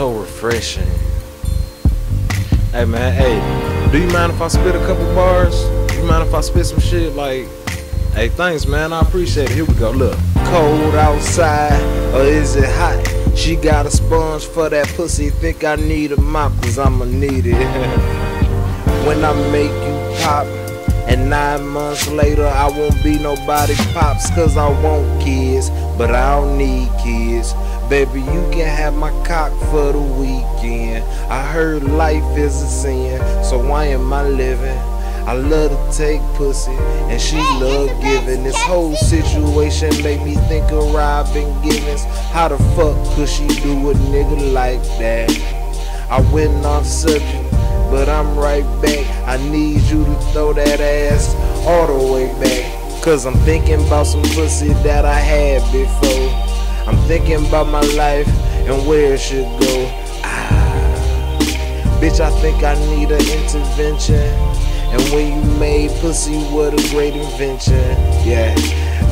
so refreshing. Hey man, hey, do you mind if I spit a couple bars? You mind if I spit some shit? Like, hey, thanks man, I appreciate it. Here we go. Look, cold outside, or is it hot? She got a sponge for that pussy. Think I need a mop, cause I'ma need it. when I make you pop. And nine months later, I won't be nobody pops, cause I want kids, but I don't need kids. Baby, you can have my cock for the weekend. I heard life is a sin, so why am I living? I love to take pussy, and she love giving. This whole situation make me think of Robin Givens. How the fuck could she do a nigga like that? I went off subject, but I'm right back. I need you to throw that ass all the way back. Cause I'm thinking about some pussy that I had before. I'm thinking about my life and where it should go. Ah, bitch, I think I need an intervention. And when you made pussy, what a great invention. Yeah,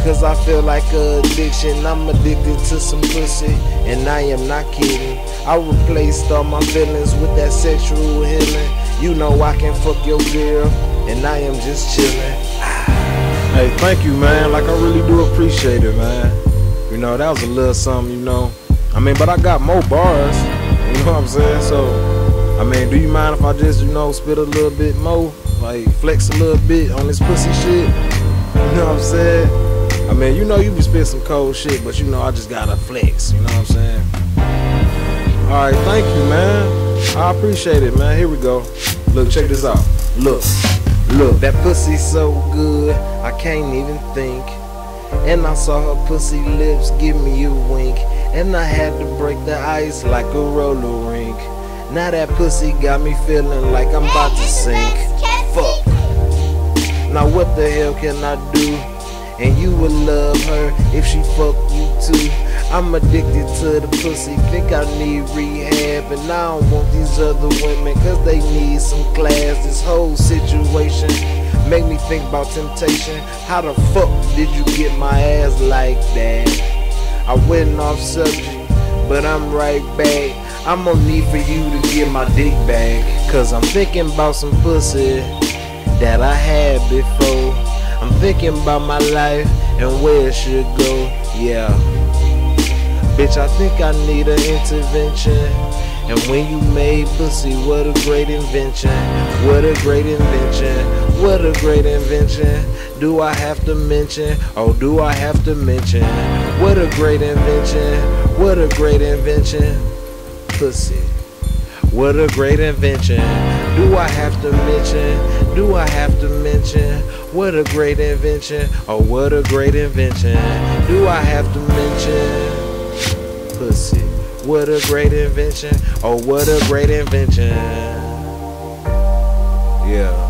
cause I feel like a addiction. I'm addicted to some pussy, and I am not kidding. I replaced all my feelings with that sexual healing. You know I can fuck your girl, and I am just chilling. Hey, thank you, man. Like, I really do appreciate it, man. You know, that was a little something, you know. I mean, but I got more bars. You know what I'm saying? So, I mean, do you mind if I just, you know, spit a little bit more? Like, flex a little bit on this pussy shit? You know what I'm saying? I mean, you know you be spit some cold shit, but you know I just gotta flex. You know what I'm saying? All right, thank you, man. I appreciate it, man. Here we go. Look, check this out. Look, look, that pussy so good, I can't even think. And I saw her pussy lips give me a wink. And I had to break the ice like a roller rink. Now that pussy got me feeling like I'm about to sink. Fuck. Now what the hell can I do? And you would love her if she fuck you too. I'm addicted to the pussy, think I need rehab. And I don't want these other women, cause they need some class. This whole situation Make me think about temptation. How the fuck did you get my ass like that? I went off subject, but I'm right back. I'm gonna need for you to get my dick back. Cause I'm thinking about some pussy that I had before. I'm thinking about my life and where it should go. Yeah. I think I need an intervention. And when you made pussy, what a great invention. What a great invention. What a great invention. Do I have to mention? Oh, do I have to mention? What a great invention. What a great invention. Pussy. What a great invention. Do I have to mention? Do I have to mention? What a great invention. Oh, what a great invention. Do I have to mention? Pussy. What a great invention. Oh, what a great invention. Yeah.